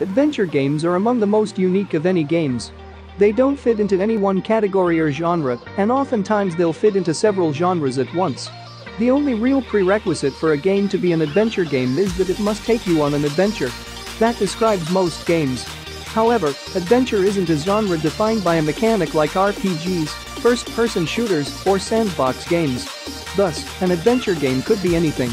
Adventure games are among the most unique of any games. They don't fit into any one category or genre, and oftentimes they'll fit into several genres at once. The only real prerequisite for a game to be an adventure game is that it must take you on an adventure. That describes most games. However, adventure isn't a genre defined by a mechanic like RPGs, first-person shooters, or sandbox games. Thus, an adventure game could be anything.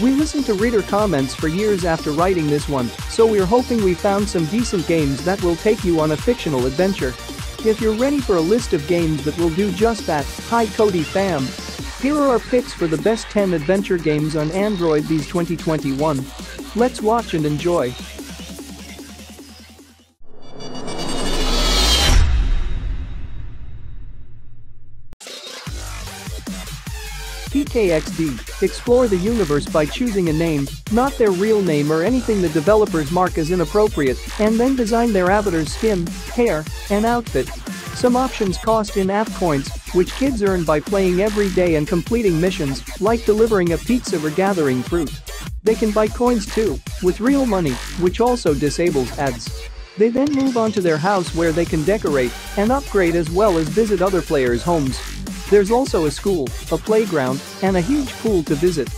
We listened to reader comments for years after writing this one, so we're hoping we found some decent games that will take you on a fictional adventure. If you're ready for a list of games that will do just that, hi Codie fam. Here are our picks for the best 10 adventure games on Android these 2021. Let's watch and enjoy. PKXD, explore the universe by choosing a name, not their real name or anything the developers mark as inappropriate, and then design their avatar's skin, hair, and outfit. Some options cost in-app coins, which kids earn by playing every day and completing missions, like delivering a pizza or gathering fruit. They can buy coins too, with real money, which also disables ads. They then move on to their house where they can decorate and upgrade as well as visit other players' homes. There's also a school, a playground, and a huge pool to visit.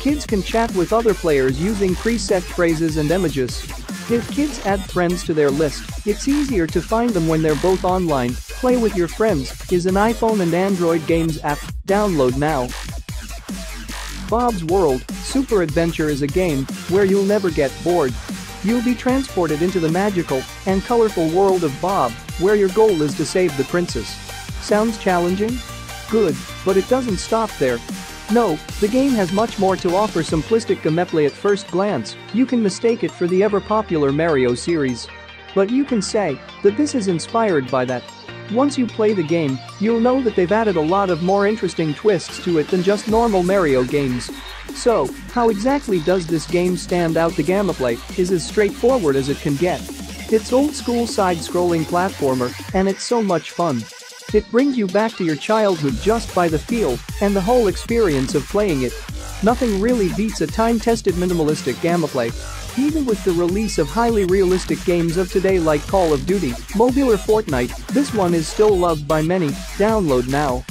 Kids can chat with other players using preset phrases and images. If kids add friends to their list, it's easier to find them when they're both online. Play with your friends is an iPhone and Android games app. Download now. Bob's World Super Adventure is a game where you'll never get bored. You'll be transported into the magical and colorful world of Bob, where your goal is to save the princess. Sounds challenging? Good, but it doesn't stop there. No, the game has much more to offer simplistic gameplay at first glance, you can mistake it for the ever-popular Mario series. But you can say that this is inspired by that. Once you play the game, you'll know that they've added a lot of more interesting twists to it than just normal Mario games. So, how exactly does this game stand out the gameplay is as straightforward as it can get. It's old-school side-scrolling platformer, and it's so much fun. It brings you back to your childhood just by the feel and the whole experience of playing it. Nothing really beats a time-tested minimalistic gameplay. Even with the release of highly realistic games of today like Call of Duty, Mobile or Fortnite, this one is still loved by many, download now.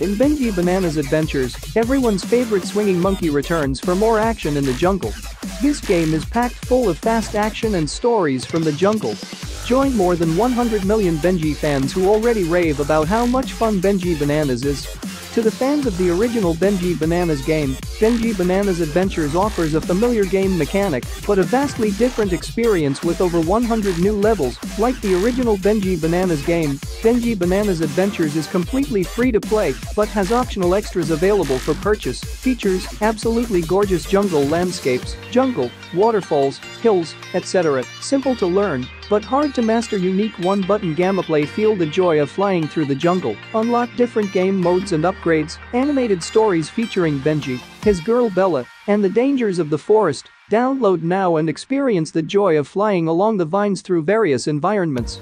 In Benji Bananas Adventures, everyone's favorite swinging monkey returns for more action in the jungle. This game is packed full of fast action and stories from the jungle. Join more than 100 million Benji fans who already rave about how much fun Benji Bananas is. To the fans of the original Benji Bananas game, Benji Bananas Adventures offers a familiar game mechanic, but a vastly different experience with over 100 new levels, like the original Benji Bananas game. Benji Bananas Adventures is completely free to play, but has optional extras available for purchase. Features absolutely gorgeous jungle landscapes, jungle, waterfalls, hills, etc. Simple to learn, but hard to master unique one-button gameplay feel the joy of flying through the jungle, unlock different game modes and upgrades, animated stories featuring Benji, his girl Bella, and the dangers of the forest, download now and experience the joy of flying along the vines through various environments.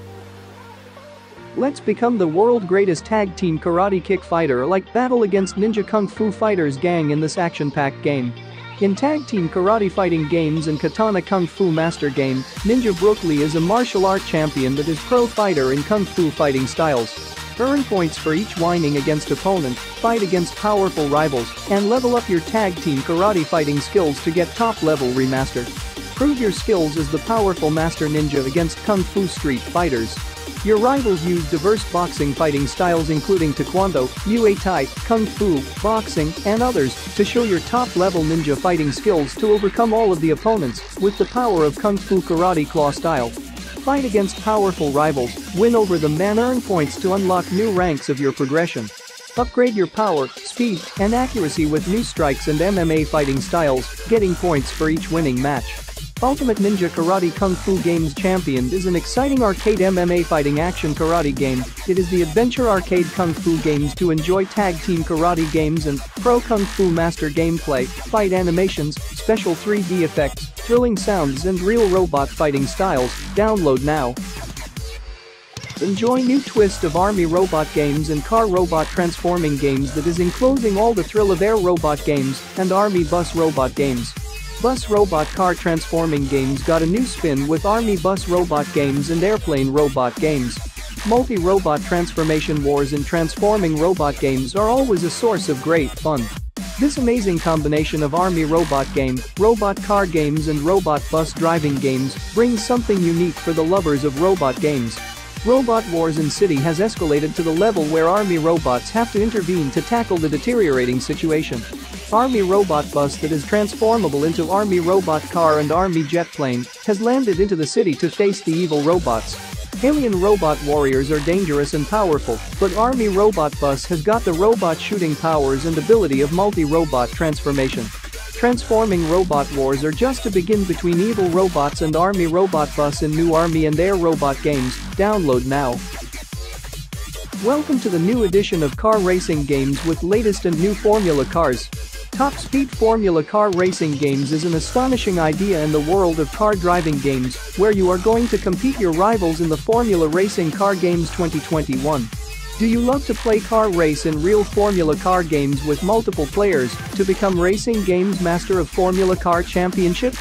Let's become the world greatest tag team karate kick fighter like battle against Ninja Kung Fu Fighters gang in this action-packed game. In tag team karate fighting games and Katana Kung Fu Master game, Ninja Brook is a martial art champion that is pro fighter in Kung Fu fighting styles. Earn points for each winning against opponent, fight against powerful rivals, and level up your tag team karate fighting skills to get top level remaster. Prove your skills as the powerful master ninja against Kung Fu street fighters. Your rivals use diverse boxing fighting styles including Taekwondo, Muay Thai, Kung Fu, boxing, and others to show your top-level ninja fighting skills to overcome all of the opponents with the power of Kung Fu Karate Claw style. Fight against powerful rivals, win over them and earn points to unlock new ranks of your progression. Upgrade your power, speed, and accuracy with new strikes and MMA fighting styles, getting points for each winning match. Ultimate Ninja Karate Kung Fu Games Championed is an exciting arcade MMA fighting action karate game. It is the adventure arcade kung fu games to enjoy tag team karate games and pro kung fu master gameplay, fight animations, special 3D effects, thrilling sounds and real robot fighting styles. Download now. Enjoy new twist of army robot games and car robot transforming games that is enclosing all the thrill of air robot games and army bus robot games. Bus Robot Car Transforming Games got a new spin with Army Bus Robot Games and Airplane Robot Games. Multi-robot transformation wars and transforming robot games are always a source of great fun. This amazing combination of army robot game, robot car games and robot bus driving games brings something unique for the lovers of robot games. Robot Wars in City has escalated to the level where army robots have to intervene to tackle the deteriorating situation. Army robot bus that is transformable into army robot car and army jet plane has landed into the city to face the evil robots. Alien robot warriors are dangerous and powerful, but Army Robot Bus has got the robot shooting powers and ability of multi-robot transformation. Transforming robot wars are just to begin between evil robots and Army Robot Bus in new Army and Air Robot games, download now. Welcome to the new edition of car racing games with latest and new formula cars. Top Speed Formula Car Racing Games is an astonishing idea in the world of car driving games, where you are going to compete your rivals in the Formula Racing Car Games 2021. Do you love to play car race in real Formula Car games with multiple players to become Racing Games Master of Formula Car Championship?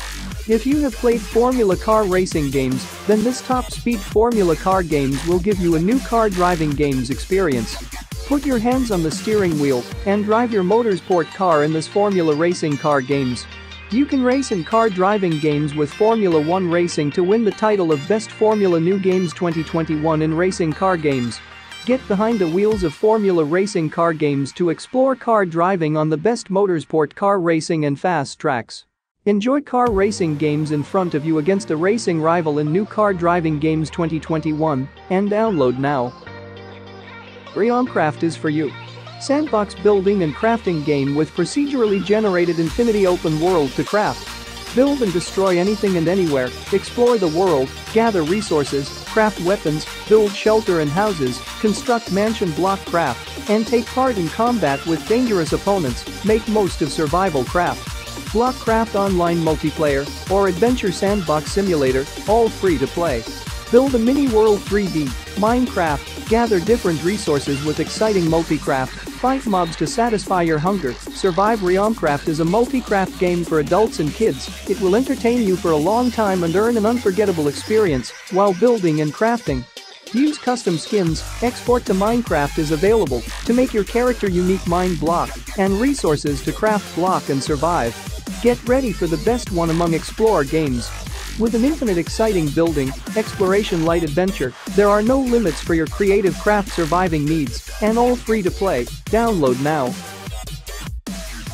If you have played Formula Car racing games, then this Top Speed Formula Car Games will give you a new car driving games experience. Put your hands on the steering wheel and drive your motorsport car in this Formula Racing car games. You can race in car driving games with Formula One Racing to win the title of Best Formula New Games 2021 in racing car games. Get behind the wheels of Formula Racing car games to explore car driving on the best motorsport car racing and fast tracks. Enjoy car racing games in front of you against a racing rival in New Car Driving Games 2021 and download now. Realmcraft is for you. Sandbox building and crafting game with procedurally generated infinity open world to craft. Build and destroy anything and anywhere, explore the world, gather resources, craft weapons, build shelter and houses, construct mansion block craft, and take part in combat with dangerous opponents, make most of survival craft. Block Craft Online Multiplayer, or Adventure Sandbox Simulator, all free to play. Build a mini world 3D, Minecraft, gather different resources with exciting multicraft, fight mobs to satisfy your hunger, Survive Realmcraft is a multi-craft game for adults and kids, it will entertain you for a long time and earn an unforgettable experience while building and crafting. Use custom skins, export to Minecraft is available to make your character unique mine block and resources to craft block and survive. Get ready for the best one among Explore games. With an infinite exciting building, exploration light adventure, there are no limits for your creative craft surviving needs, and all free to play, download now.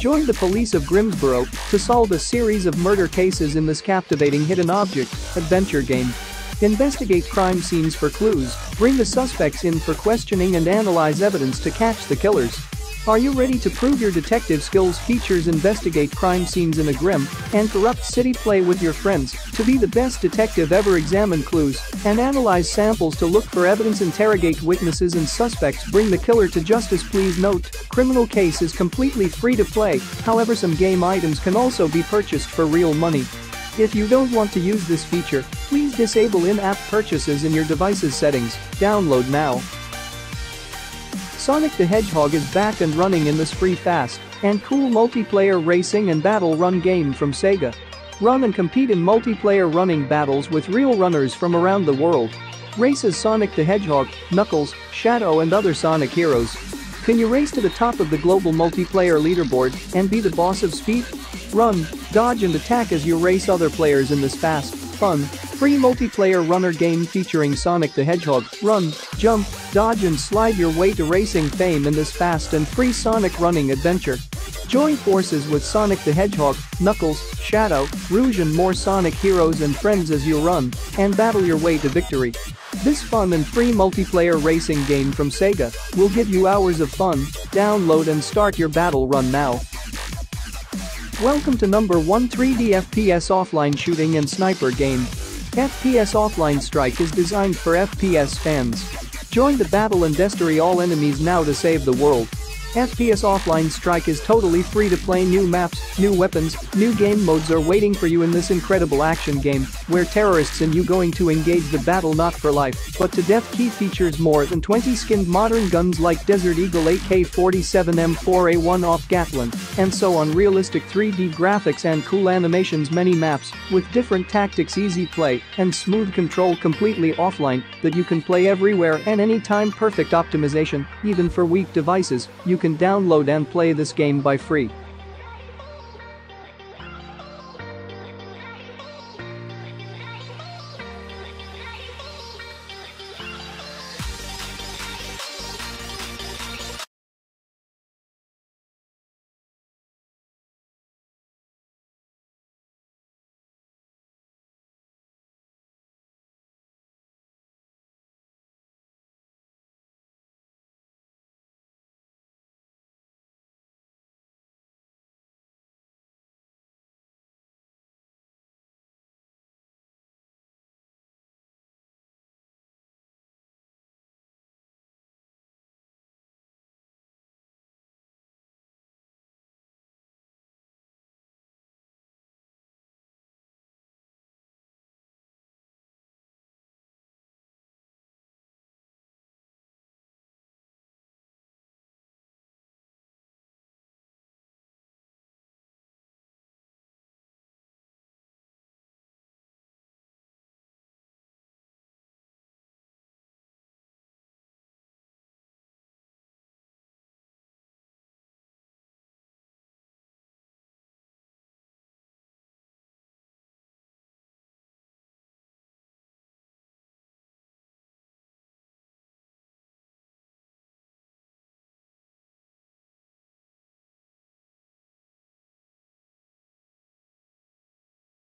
Join the police of Grimsboro to solve a series of murder cases in this captivating hidden object adventure game. Investigate crime scenes for clues, bring the suspects in for questioning and analyze evidence to catch the killers. Are you ready to prove your detective skills features investigate crime scenes in a grim and corrupt city? Play with your friends to be the best detective ever. Examine clues and analyze samples to look for evidence. Interrogate witnesses and suspects. Bring the killer to justice please. Note criminal case is completely free to play. However some game items can also be purchased for real money. If you don't want to use this feature, please disable in-app purchases in your device's settings. Download now. Sonic the Hedgehog is back and running in this free fast and cool multiplayer racing and battle run game from Sega. Run and compete in multiplayer running battles with real runners from around the world. Race as Sonic the Hedgehog, Knuckles, Shadow and other Sonic heroes. Can you race to the top of the global multiplayer leaderboard and be the boss of speed? Run, dodge and attack as you race other players in this fast, fun, free multiplayer runner game featuring Sonic the Hedgehog. Run, jump, dodge and slide your way to racing fame in this fast and free Sonic running adventure. Join forces with Sonic the Hedgehog, Knuckles, Shadow, Rouge and more Sonic heroes and friends as you run and battle your way to victory. This fun and free multiplayer racing game from Sega will give you hours of fun, download and start your battle run now. Welcome to number 1 3D FPS offline shooting and sniper game. FPS Offline Strike is designed for FPS fans. Join the battle and destroy all enemies now to save the world. FPS Offline Strike is totally free to play new maps, new weapons, new game modes are waiting for you in this incredible action game, where terrorists and you going to engage the battle not for life, but to death. Key features more than 20 skinned modern guns like Desert Eagle AK-47 M4A1 off Gatling, and so on. Realistic 3D graphics and cool animations. Many maps, with different tactics easy play, and smooth control completely offline, that you can play everywhere and anytime. Perfect optimization, even for weak devices, you can download and play this game by free.